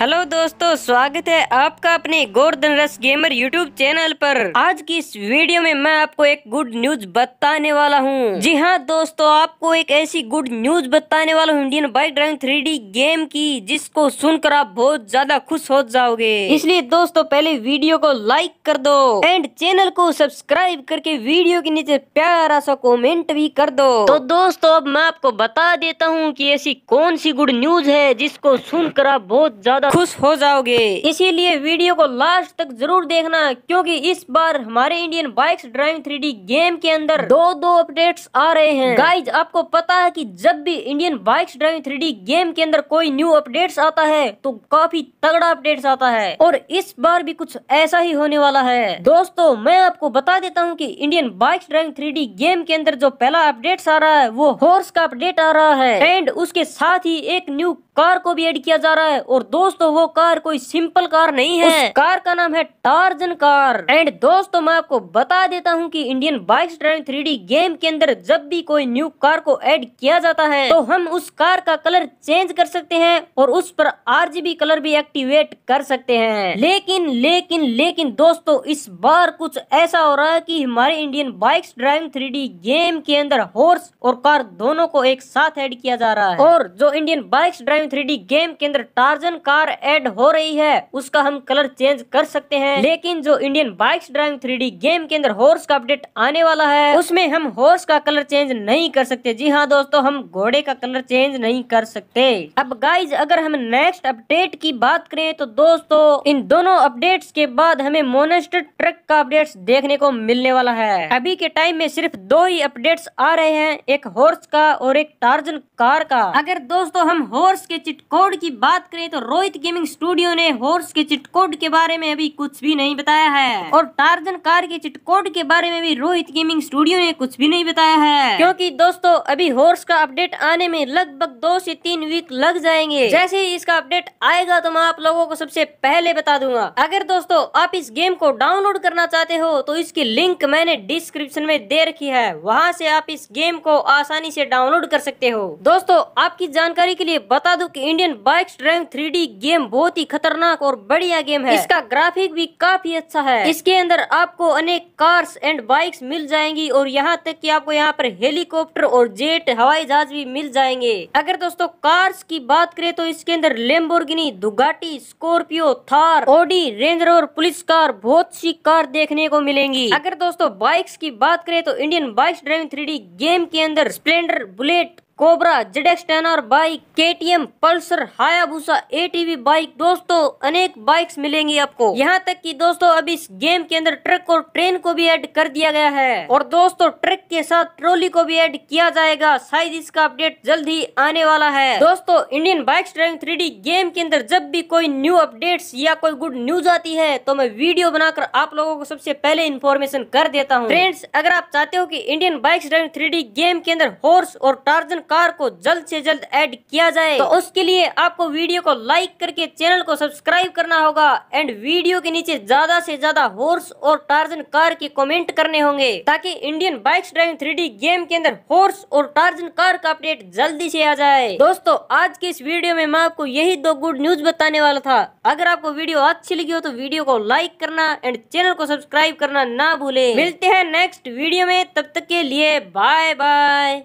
Hello दोस्तों, स्वागत है आपका अपने गोर्धन रस गेमर यूट्यूब चैनल पर। आज की इस वीडियो में मैं आपको एक गुड न्यूज़ बताने वाला हूँ। जी हाँ दोस्तों, आपको एक ऐसी गुड न्यूज़ बताने वाला हूँ Indian bike driving three game की, जिसको सुनकर आप बहुत ज़्यादा खुश हो जाओगे। इसलिए दोस्तों, पहले वीडियो को लाइक कर दो एंड चैनल को सब्सक्राइब करके वीडियो के नीचे प्यारा सा कॉमेंट भी कर दो। तो दोस्तों, अब मैं आपको बता देता हूँ की ऐसी कौन सी गुड न्यूज़ है, जिसको सुनकर आप बहुत ज़्यादा खुश हो जाओगे। इसीलिए वीडियो को लास्ट तक ज़रूर देखना, क्योंकि इस बार हमारे Indian bikes driving three game के अंदर दो दो अपडेट्स आ रहे हैं। गाइज़ आपको पता है कि जब भी Indian bikes driving three game के अंदर कोई न्यू अपडेट्स आता है तो काफ़ी तगड़ा अपडेट्स आता है। और इस बार भी कुछ ऐसा ही होने वाला है। दोस्तों, मैं आपको बता देता हूँ की Indian bikes driving three game के अंदर जो पहला अपडेट आ रहा है, वो हॉर्स का अपडेट आ रहा है। एंड उसके साथ ही एक न्यू कार को भी ऐड किया जा रहा है। और दोस्तों वो कार कोई सिंपल कार नहीं है। उस कार का नाम है टार्जन कार एंड दोस्तों मैं आपको बता देता हूँ कि Indian bikes driving three game के अंदर जब भी कोई न्यू कार को ऐड किया जाता है तो हम उस कार का कलर चेंज कर सकते हैं और उस पर आरजीबी कलर भी एक्टिवेट कर सकते हैं। लेकिन लेकिन लेकिन दोस्तों इस बार कुछ ऐसा हो रहा है कि हमारे Indian bikes driving three game के अंदर हॉर्स और कार दोनों को एक साथ ऐड किया जा रहा है। और जो Indian bikes driving three game के अंदर टार्जन कार ऐड हो रही है। उसका हम कलर चेंज कर सकते हैं। लेकिन जो Indian bikes driving three game के अंदर हॉर्स का अपडेट आने वाला है, उसमें हम हॉर्स का कलर चेंज नहीं कर सकते। जी हाँ दोस्तों, हम घोड़े का कलर चेंज नहीं कर सकते। अब गाइज़ अगर हम नेक्स्ट अपडेट की बात करें तो दोस्तों, इन दोनों अपडेट्स के बाद हमें मोनेस्टर ट्रक का अपडेट्स देखने को मिलने वाला है। अभी के टाइम में सिर्फ़ दो ही अपडेट्स आ रहे हैं, एक हॉर्स का और एक टार्जन कार का। अगर दोस्तों, हम हॉर्स के चिटकोड की बात करें तो रोहित गेमिंग स्टूडियो ने हॉर्स के चिटकोड के बारे में अभी कुछ भी नहीं बताया है। और टार्जन कार के चिटकोड के बारे में भी रोहित गेमिंग स्टूडियो ने कुछ भी नहीं बताया है। क्योंकि दोस्तों, अभी हॉर्स का अपडेट आने में लगभग दो से तीन वीक लग जाएँगे। जैसे ही इसका अपडेट आएगा तो मैं आप लोगों को सबसे पहले बता दूँगा। अगर दोस्तों, आप इस गेम को डाउनलोड करना चाहते हो तो इसकी लिंक मैंने डिस्क्रिप्शन में दे रखी है। वहाँ से आप इस गेम को आसानी से डाउनलोड कर सकते हो। दोस्तों, आपकी जानकारी के लिए बता दूँ कि Indian bikes driving three game बहुत ही खतरनाक और बढ़िया गेम है। इसका ग्राफिक भी काफ़ी अच्छा है। इसके अंदर आपको अनेक कार्स एंड बाइक्स मिल जाएँगी और यहाँ तक कि आपको यहाँ पर हेलीकॉप्टर और जेट हवाई जहाज़ भी मिल जाएँगे। अगर दोस्तों कार्स की बात करें तो इसके अंदर Lamborghini Ducati Scorpio Thar Audi Ranger और पुलिस कार बहुत सी कार देखने को मिलेंगी। अगर दोस्तों बाइक्स की बात करें तो Indian bikes driving three game के अंदर Splendor Bullet Cobra, ZX ten R bike K T M Pulsar, Hayabusa, ATV bike, दोस्तों, अनेक बाइक्स मिलेंगी आपको। यहाँ तक कि दोस्तों, अब इस गेम के अंदर ट्रक और ट्रेन को भी ऐड कर दिया गया है। और दोस्तों, ट्रक के साथ ट्रॉली को भी ऐड किया जाएगा। शायद इसका अपडेट जल्द ही आने वाला है। दोस्तों, Indian bikes driving three game के अंदर जब भी कोई न्यू अपडेट या कोई गुड न्यूज़ आती है तो मैं वीडियो बनाकर आप लोगों को सबसे पहले इन्फॉर्मेशन कर देता हूँ। फ्रेंड्स अगर आप चाहते हो की Indian bikes driving three game के अंदर हॉर्स और टार्जन कार को जल्द से जल्द ऐड किया जाए। तो उसके लिए आपको वीडियो को लाइक करके चैनल को सब्सक्राइब करना होगा एंड वीडियो के नीचे ज़्यादा से ज़्यादा हॉर्स और टार्जन कार के कमेंट करने होंगे, ताकि Indian bikes driving three game के अंदर हॉर्स और टार्जन कार का अपडेट जल्दी से आ जाए। दोस्तों, आज के इस वीडियो में मैं आपको यही दो गुड न्यूज़ बताने वाला था। अगर आपको वीडियो अच्छी लगी हो तो वीडियो को लाइक करना एंड चैनल को सब्सक्राइब करना ना भूले। मिलते हैं नेक्स्ट वीडियो में, तब तक के लिए बाय बाय